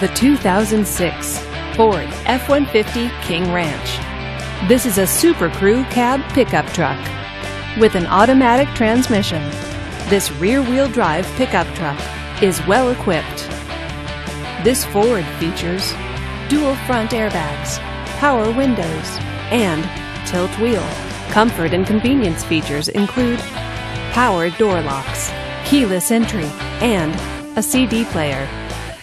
the 2006 Ford F-150 King Ranch. This is a Super Crew cab pickup truck with an automatic transmission. This rear-wheel drive pickup truck is well equipped. This Ford features dual front airbags, power windows, and tilt wheel. Comfort and convenience features include power door locks, keyless entry, and a CD player.